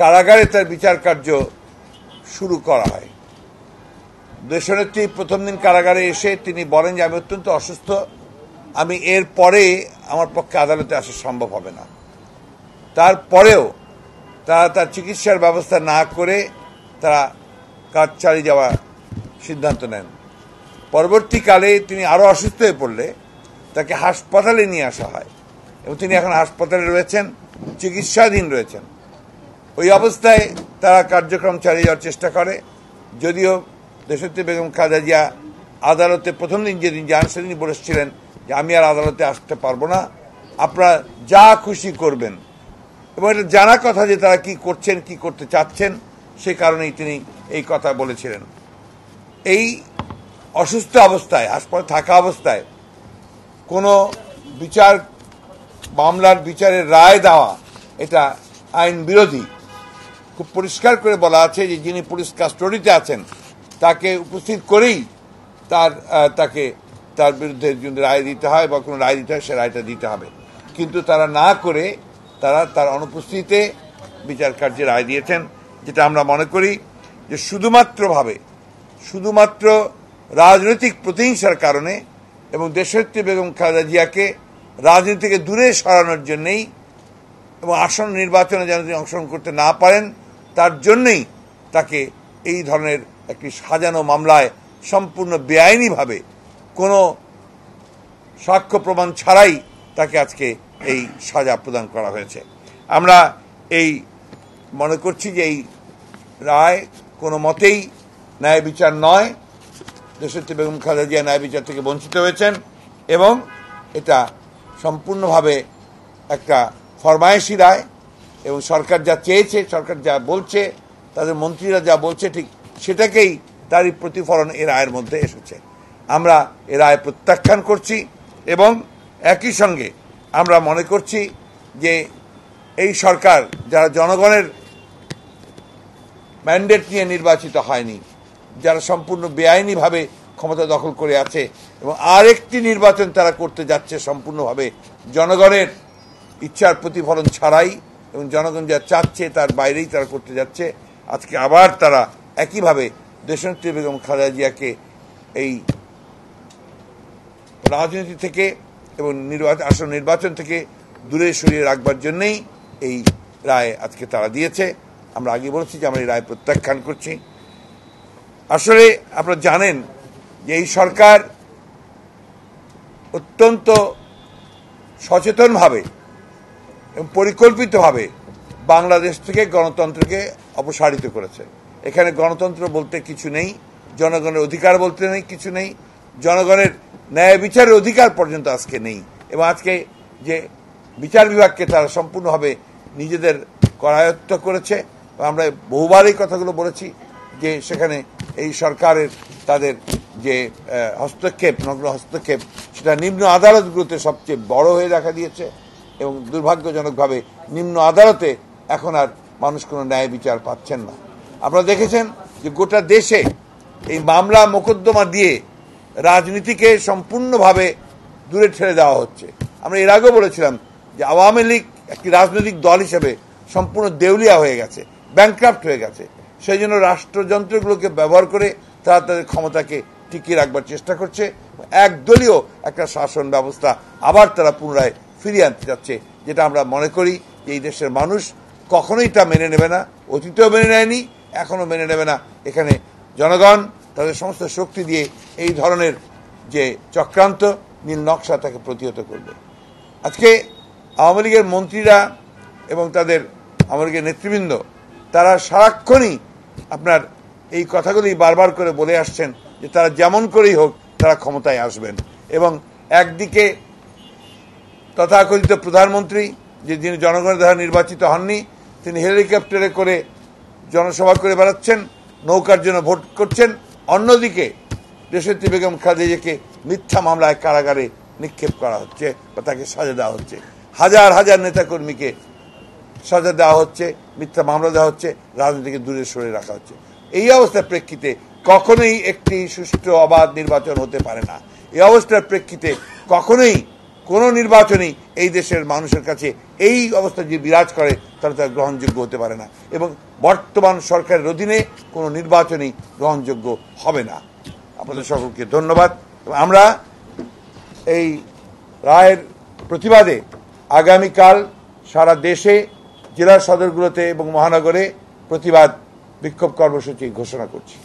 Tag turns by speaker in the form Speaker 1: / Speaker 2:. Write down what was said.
Speaker 1: কারাগারে তার বিচার কার্য শুরু করা হয়। দেশনেত্রী প্রথম দিন কারাগারে এসে তিনি বলেন যে, আমি অত্যন্ত অসুস্থ। আমি এর পরে আমার পক্ষে আদালতে আসা সম্ভব হবে না। তারপরেও তারা তার চিকিৎসার ব্যবস্থা না করে তারা কাজ চালিয়ে যাওয়ার সিদ্ধান্ত নেন। পরবর্তীকালে তিনি আরও অসুস্থ হয়ে পড়লে তাকে হাসপাতালে নিয়ে আসা হয় এবং তিনি এখন হাসপাতালে রয়েছেন, চিকিৎসাধীন রয়েছেন। ওই অবস্থায় তারা কার্যক্রম চালিয়ে যাওয়ার চেষ্টা করে। যদিও দেশত্রী বেগম খালেদা জিয়া আদালতে প্রথম দিন যেদিন যান সেদিন বলেছিলেন যে আমি আর আদালতে আসতে পারব না। আপনারা যা খুশি করবেন। এবং এটা জানা কথা যে তারা কি করছেন, কি করতে চাচ্ছেন, সে কারণেই তিনি এই কথা বলেছিলেন। এই অসুস্থ অবস্থায় হাসপাতালে থাকা অবস্থায় কোনো বিচার, মামলার বিচারের রায় দেওয়া এটা আইন বিরোধী। খুব পরিষ্কার করে বলা আছে যে যিনি পুলিশ কাস্টডিতে আছেন, তাকে উপস্থিত করেই তার তাকে তার বিরুদ্ধে যদি রায় দিতে হয় বা কোনো রায় দিতে হয়, সে রায়টা দিতে হবে। কিন্তু তারা না করে তারা তার অনুপস্থিতিতে বিচার কার্যে রায় দিয়েছেন, যেটা আমরা মনে করি যে শুধুমাত্রভাবে, শুধুমাত্র রাজনৈতিক প্রতিহিংসার কারণে এবং দেশত্রী বেগম খালেদা জিয়াকে রাজনীতি থেকে দূরে সরানোর জন্যেই এবং আসন্ন নির্বাচনে যেন তিনি অংশগ্রহণ করতে না পারেন তার জন্যই তাকে এই ধরনের একটি সাজানো মামলায় সম্পূর্ণ বেআইনিভাবে কোনো সাক্ষ্য প্রমাণ ছাড়াই তাকে আজকে এই সাজা প্রদান করা হয়েছে। আমরা এই মনে করছি যে এই রায় কোনো মতেই ন্যায় বিচার নয়। দেশত্রী বেগম খালেদা জিয়া ন্যায় বিচার থেকে বঞ্চিত হয়েছেন এবং এটা সম্পূর্ণভাবে একটা ফরমায়েশি রায়। এবং সরকার যা চেয়েছে, সরকার যা বলছে, তাদের মন্ত্রীরা যা বলছে, ঠিক সেটাকেই তারই প্রতিফলন এ রায়ের মধ্যে এসেছে। আমরা এ রায় প্রত্যাখ্যান করছি এবং একই সঙ্গে আমরা মনে করছি যে এই সরকার যারা জনগণের ম্যান্ডেট নিয়ে নির্বাচিত হয়নি, যারা সম্পূর্ণ বেআইনিভাবে ক্ষমতা দখল করে আছে এবং আরেকটি নির্বাচন তারা করতে যাচ্ছে সম্পূর্ণভাবে, জনগণের ইচ্ছার প্রতিফলন ছাড়াই এবং জনগণ যা চাচ্ছে তার বাইরেই তারা করতে যাচ্ছে। আজকে আবার তারা একইভাবে দেশনেত্রী বেগম খালেদা জিয়াকে এই রাজনীতি থেকে এবং নির্বাচন, আসন্ন নির্বাচন থেকে দূরে সরিয়ে রাখবার জন্যেই এই রায় আজকে তারা দিয়েছে। আমরা আগে বলেছি যে আমরা এই রায় প্রত্যাখ্যান করছি। আসলে আপনারা জানেন যে এই সরকার অত্যন্ত সচেতনভাবে পরিকল্পিতভাবে বাংলাদেশ থেকে গণতন্ত্রকে অপসারিত করেছে। এখানে গণতন্ত্র বলতে কিছু নেই, জনগণের অধিকার বলতে নেই, কিছু নেই, জনগণের ন্যায় বিচারের অধিকার পর্যন্ত আজকে নেই এবং আজকে যে বিচার বিভাগকে তারা সম্পূর্ণভাবে নিজেদের করায়ত্ত করেছে, আমরা বহুবার এই কথাগুলো বলেছি যে সেখানে এই সরকারের তাদের যে হস্তক্ষেপ, নগ্ন হস্তক্ষেপ, সেটা নিম্ন আদালতগুলোতে সবচেয়ে বড় হয়ে দেখা দিয়েছে। এবং দুর্ভাগ্যজনকভাবে নিম্ন আদালতে এখন আর মানুষ কোনো ন্যায় বিচার পাচ্ছেন না। আপনারা দেখেছেন যে গোটা দেশে এই মামলা মোকদ্দমা দিয়ে রাজনীতিকে সম্পূর্ণভাবে দূরে ঠেলে দেওয়া হচ্ছে। আমরা এর আগেও বলেছিলাম যে আওয়ামী লীগ একটি রাজনৈতিক দল হিসেবে সম্পূর্ণ দেউলিয়া হয়ে গেছে ব্যাংক্রাফ্ট হয়ে গেছে। সেই জন্য রাষ্ট্রযন্ত্রগুলোকে ব্যবহার করে তারা তাদের ক্ষমতাকে টিকিয়ে রাখবার চেষ্টা করছে। একদলীয় একটা শাসন ব্যবস্থা আবার তারা পুনরায় ফিরিয়ে আনতে যাচ্ছে, যেটা আমরা মনে করি যে এই দেশের মানুষ কখনোই তা মেনে নেবে না, অতীতেও মেনে নেয়নি, এখনও মেনে নেবে না। এখানে জনগণ তাদের সমস্ত শক্তি দিয়ে এই ধরনের যে চক্রান্ত, নীল নকশা তাকে প্রতিহত করবে। আজকে আওয়ামী লীগের মন্ত্রীরা এবং তাদের আওয়ামী লীগের নেতৃবৃন্দ, তারা সারাক্ষণই আপনার এই কথাগুলি বারবার করে বলে আসছেন যে তারা যেমন করেই হোক তারা ক্ষমতায় আসবেন এবং একদিকে তথাকথিত প্রধানমন্ত্রী, যে যিনি জনগণের দ্বারা নির্বাচিত হননি, তিনি হেলিকপ্টারে করে জনসভা করে বেড়াচ্ছেন, নৌকার জন্য ভোট করছেন। অন্যদিকে দেশত্রী বেগম খালেদাকে মিথ্যা মামলায় কারাগারে নিক্ষেপ করা হচ্ছে বা তাকে সাজা দেওয়া হচ্ছে। হাজার হাজার নেতাকর্মীকে সাজা দেওয়া হচ্ছে, মিথ্যা মামলা দেওয়া হচ্ছে, রাজনীতিকে দূরে সরে রাখা হচ্ছে। এই অবস্থার প্রেক্ষিতে কখনোই একটি সুষ্ঠু অবাধ নির্বাচন হতে পারে না। এই অবস্থার প্রেক্ষিতে কখনোই কোনো নির্বাচনই এই দেশের মানুষের কাছে এই অবস্থা যে বিরাজ করে, তারা তার গ্রহণযোগ্য হতে পারে না। এবং বর্তমান সরকারের অধীনে কোনো নির্বাচনই গ্রহণযোগ্য হবে না। আপনাদের সকলকে ধন্যবাদ। আমরা এই রায়ের প্রতিবাদে আগামীকাল সারা দেশে, জেলা সদরগুলোতে এবং মহানগরে প্রতিবাদ বিক্ষোভ কর্মসূচি ঘোষণা করছি।